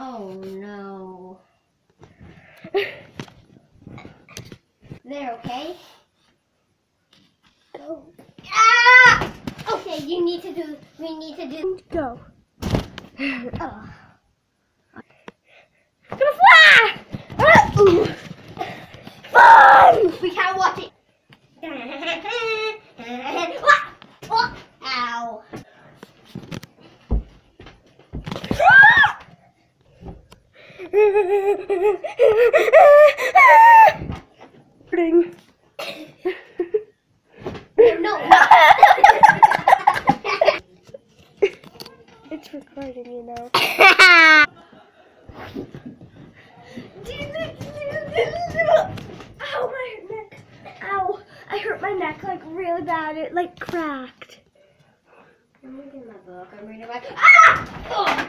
Oh no. there, okay? Go. Ah! Okay, you need to do. We need to do. Go. Oh. Gonna fly! Ah. Fun! We can't watch it. Oh, Ow. Ring. No. It's recording you know. Ow, my neck. Ow. I hurt my neck like really bad. It like cracked. I'm reading my book. I'm reading my. Ah! Oh!